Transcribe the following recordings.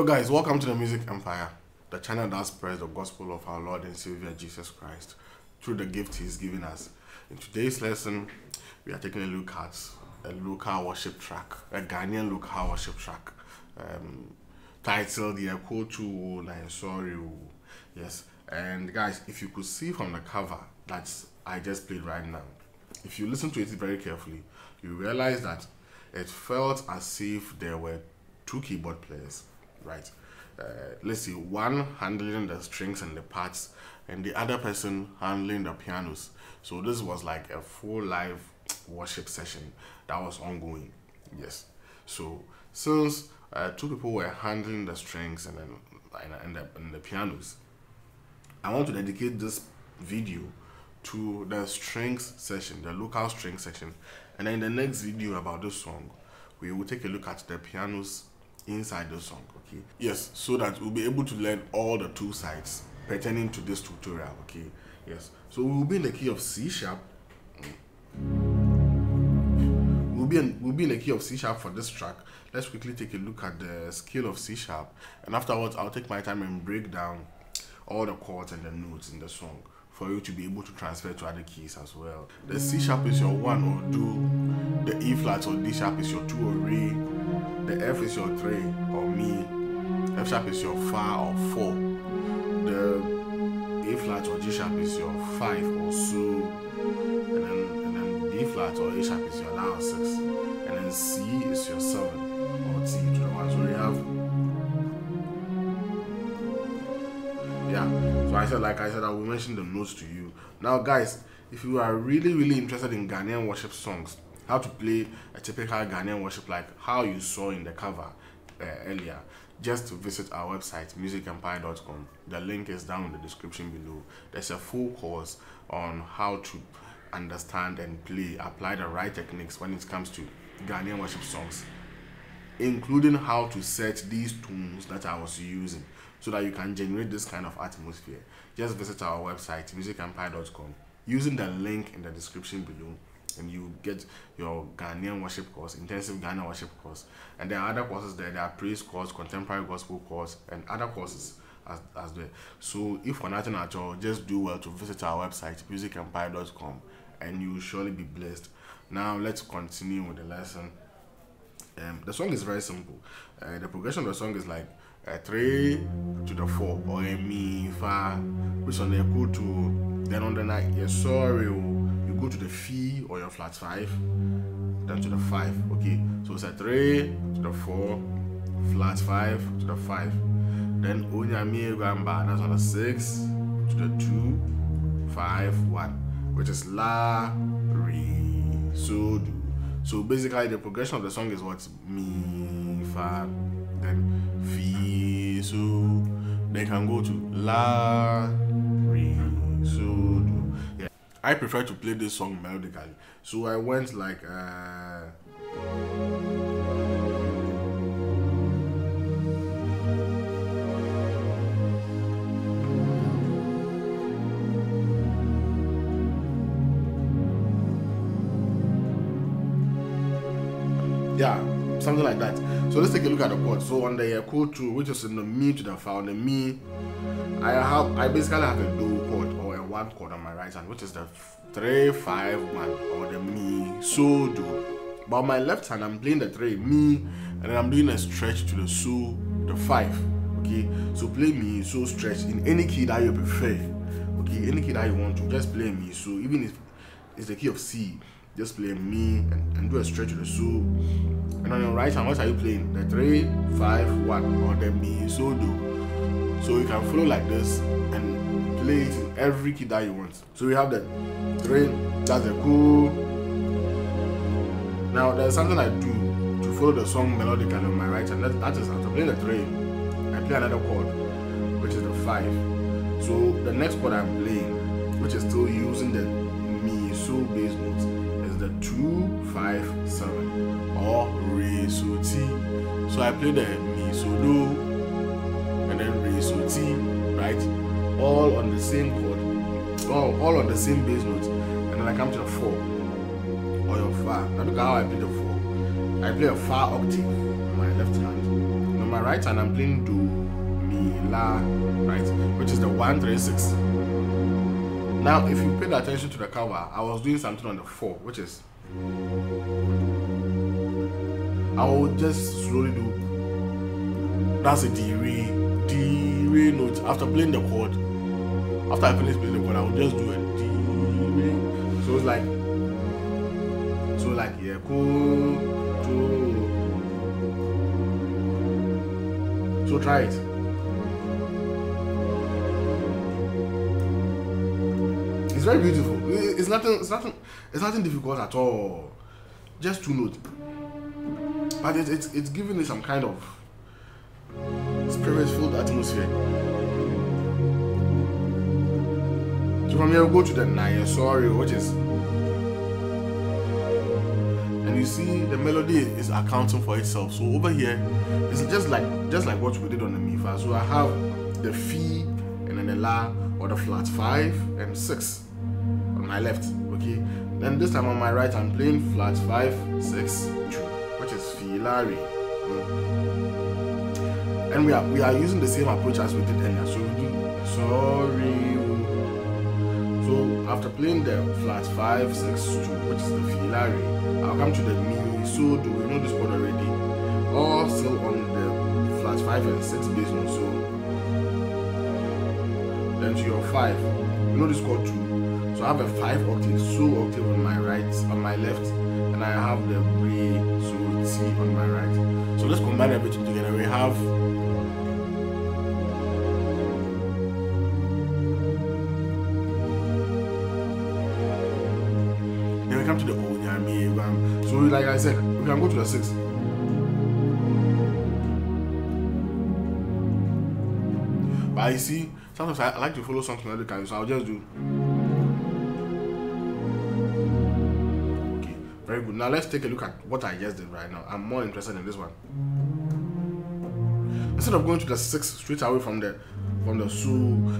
Hello, guys, welcome to the Miuzik Empire, the channel that spreads the gospel of our Lord and Savior Jesus Christ through the gift He's given us. In today's lesson, we are taking a look at a local worship track, a Ghanaian local worship track, um, titled "The Echo to Sorry." Yes, and guys, if you could see from the cover that I just played right now, if you listen to it very carefully, you realize that it felt as if there were two keyboard players, right? Uh, let's see, one handling the strings and the parts, and the other person handling the pianos. So this was like a full live worship session that was ongoing. Yes. So since uh, two people were handling the strings and then and, the, and the pianos, I want to dedicate this video to the strings session, the local string section. And then in the next video about this song, we will take a look at the pianos inside the song, okay? Yes, so that we'll be able to learn all the two sides pertaining to this tutorial, okay? Yes, so we'll be in the key of C sharp. We'll be in, we'll be in the key of C sharp for this track. Let's quickly take a look at the scale of C sharp, and afterwards I'll take my time and break down all the chords and the notes in the song for you to be able to transfer to other keys as well. The C sharp is your one or do, the E flat or D sharp is your two or re, the F is your three or mi, F sharp is your 5 or four, the A flat or G sharp is your five or so, and then and then D flat or A sharp is your or six, and then C is your seven or T to the one. So we have i said like i said i will mention the notes to you. Now guys if you are really really interested in ghanaian worship songs how to play a typical ghanaian worship like how you saw in the cover uh, earlier just visit our website miuzikempire.com the link is down in the description below. There's a full course on how to understand and play apply the right techniques when it comes to ghanaian worship songs including how to set these tunes that I was using so that you can generate this kind of atmosphere. Just visit our website, miuzikempire.com, using the link in the description below, and you get your Ghanaian worship course, intensive Ghanaian worship course. And there are other courses there, there are praise course, contemporary gospel course, and other courses as, as well. So if for nothing at all, just do well to visit our website, miuzikempire.com, and you will surely be blessed. Now let's continue with the lesson. Um, the song is very simple. Uh, the progression of the song is like a three to the four or a mi fa, which on the equal to then on the night you're sorry oh. you go to the fee or your flat five, then to the five. Okay, so it's a three to the four, flat five to the five. Then onyami gamba that's on the six to the two, five one, which is la re so do. So basically, the progression of the song is what mi fa, then fi so, They can go to la re do. Yeah, I prefer to play this song melodically, so I went like uh. Something like that. So let's take a look at the chord. So on the echo two, which is in the mi to the fa, the mi, I have I basically have a do chord or a one chord on my right hand, which is the three five one or the mi so do. But on my left hand, I'm playing the three mi, and then I'm doing a stretch to the so the five. Okay, so play mi so stretch in any key that you prefer. Okay, any key that you want to, just play mi so even if it's the key of C just play me and, and do a stretch to the so and on your right hand what are you playing? The three five one. Or the mi so do. So you can follow like this and play it in every key that you want. So we have the three that's the cool. Now there's something i do to follow the song melodically on my right hand. That, is after playing the three. I play another chord which is the five. So the next chord i'm playing which is still using the mi so bass notes two five seven or re so ti so i play the mi so do and then re so ti right? All on the same chord, all, all on the same bass note, and then I come to the four or your fa. Now look at how I play the four. I play a fa octave on my left hand. And on my right hand, I'm playing do, mi, la, right, which is the one, three, six. Now, if you paid attention to the cover, I was doing something on the four, which is I will just slowly do. That's a D re, D re note. After playing the chord, after I finish playing the chord, I will just do a D re. So it's like, so like yeah, go to. So try it. It's very beautiful. Eh, it's nothing. It's nothing. It's nothing difficult at all. Just two notes but it, it's it's giving it some kind of spirit-filled atmosphere. So from here we go to the Naya Sorry, which is and you see the melody is accounting for itself. So over here, it's just like just like what we did on the Mifa. So I have the Fi and then the La or the flat five and six my left. Okay. Then this time on my right, I'm playing flat five, six, two which is Filari. Mm. And we are we are using the same approach as we did earlier. So we do sorry. So after playing the flat five, six, two, which is the Filari, I'll come to the mi, so do we know this chord already? All still on the flat five and six bass note. So then to your five, you know this chord two. So I have a five octave, so octave on my right, on my left, and I have the re, so C on my right. So let's combine everything together. We have then we come to the Onyami. So like I said, we can go to the six. But I see sometimes I like to follow something kind, so I'll just do Very good. Now let's take a look at what I just did right now. I'm more interested in this one. Instead of going to the sixth straight away from the from the su,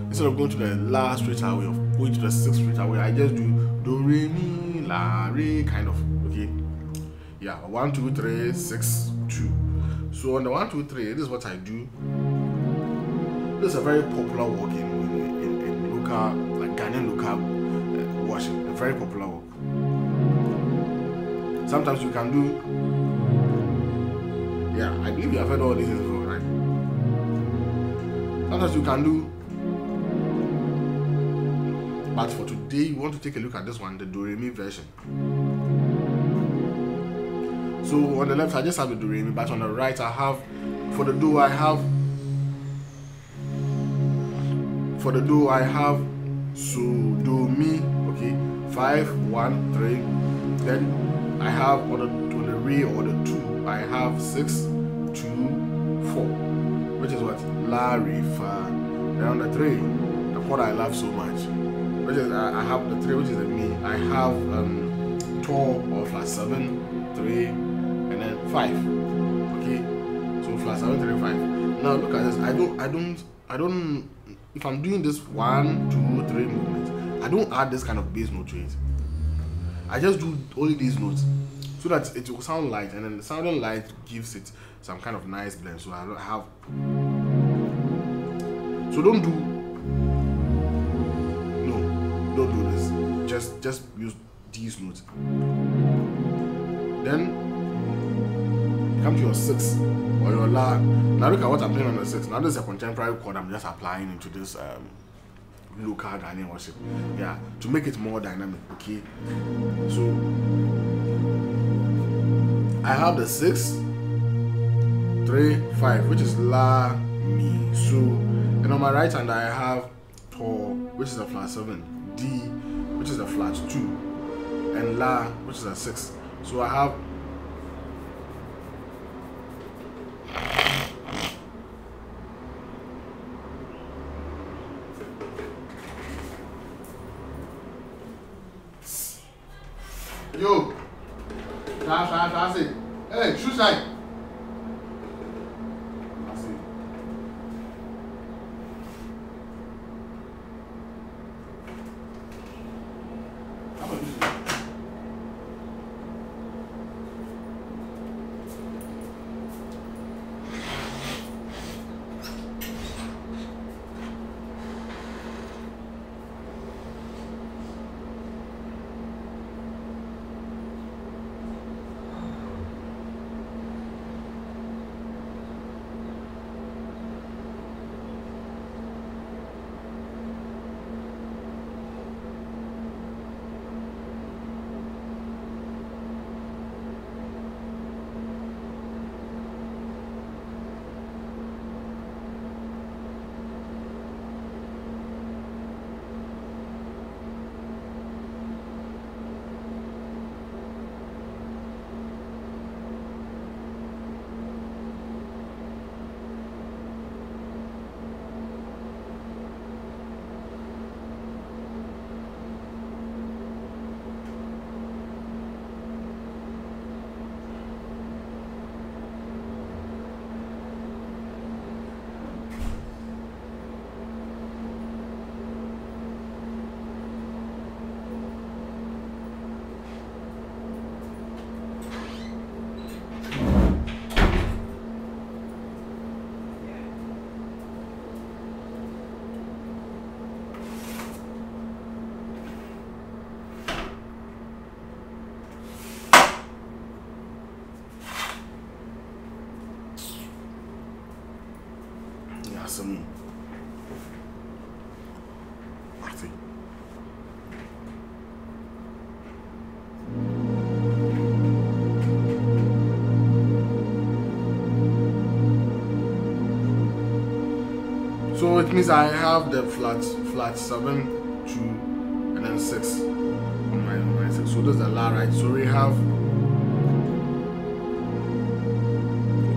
instead of going to the last straight away of going to the sixth straight away, I just do do re mi la re kind of okay. Yeah, one two three six two. So on the one two three, this is what I do. This is a very popular work in in, in, local like Ghanaian local uh. A very popular. Sometimes you can do. Yeah, I believe you have heard all this before, right? Sometimes you can do. But for today, you want to take a look at this one, the Do Re version. So on the left, I just have the Do Re but on the right, I have for the Do, I have for the Do, I have So Do me, Okay, five, one, three, then I have on the, on the re or the two, I have six, two, four, which is what? La, re, fa. Then on the three, the chord I love so much, which is I, I have the three, which is a me. I have um, two or flat seven, three, and then five. Okay, so flat seven, three, five. Now look at this. I don't, I don't, I don't. If I'm doing this one, two, three movements, I don't add this kind of bass note to it. I just do only these notes so that it will sound light, and then the sounding light gives it some kind of nice blend. So I don't have. So don't do. No, don't do this. Just just use these notes. Then come to your six or your la. Now look at what I'm playing on the six. Now this is a contemporary chord I'm just applying into this. Um, local Ghanaian worship. Yeah, to make it more dynamic. Okay, so I have the six, three, five, which is La, Mi, So, and on my right hand I have To, which is a flat seven, D, which is a flat two, and La, which is a six. So I have ate So it means I have the flat flat seven, two, and then six on my on my six. So is the la right. So we have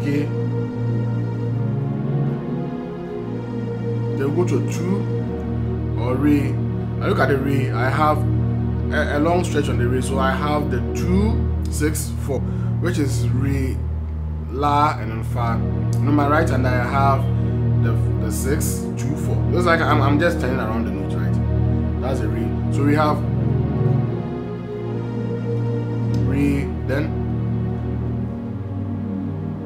okay. Go to two or re. I look at the re. I have a, a long stretch on the re. So I have the two, six, four, which is re, la, and then fa. And on my right hand I have the, the six, two, four. Looks like I'm, I'm just turning around the notes, right? That's a re. So we have re, then.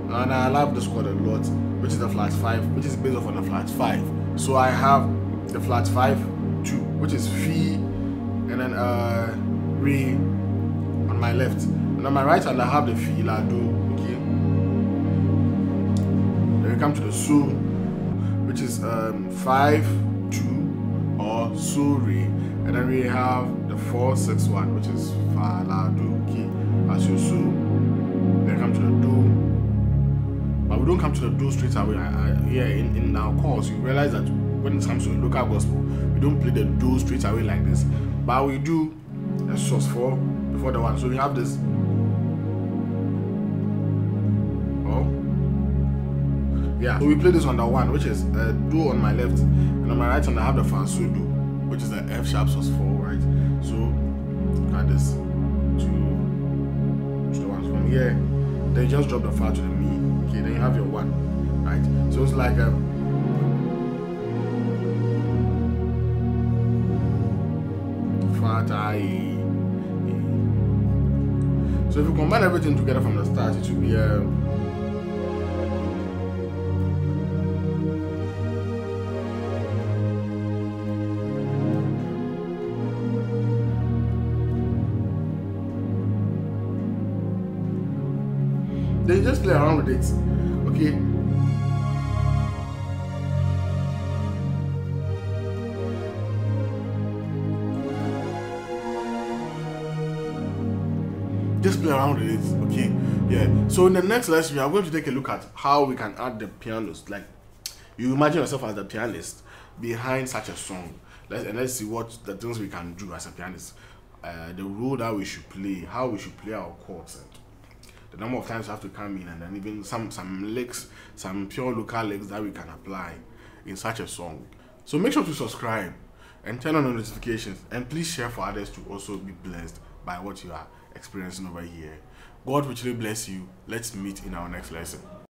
And I love this chord a lot, which is the flat five, which is based off on the flat five. So I have the flat five, two, which is fi, and then uh, re on my left. And on my right hand, I have the fi, la, do, okay? Then we come to the so, which is um, 5, 2, or so, re. And then we have the four, six, one, which is fa, la, do, okay? As your so. But we don't come to the do straight away. I, yeah, in, in our course, you realize that when it comes to local gospel, we don't play the do straight away like this. But we do a sus 4 before the one. So we have this. Oh. Yeah, so we play this on the one, which is uh, do on my left, and on my right hand I have the fa so do, which is the F sharp sus four, right? So add this to, the ones from here. Then just drop the fa to the mi. Okay, then you have your one, right? So it's like um, a fa ta e. Eh. So if you combine everything together from the start, it should be a play around with it. Okay. Just play around with it, okay? Yeah. So in the next lesson, we are going to take a look at how we can add the pianos. Like, you imagine yourself as the pianist behind such a song. Let's, and let's see what the things we can do as a pianist. Uh, the role that we should play, how we should play our chords, and the number of times you have to come in, and then even some some licks, some pure local licks that we can apply in such a song. So make sure to subscribe and turn on the notifications, and please share for others to also be blessed by what you are experiencing over here. God richly bless you. Let's meet in our next lesson.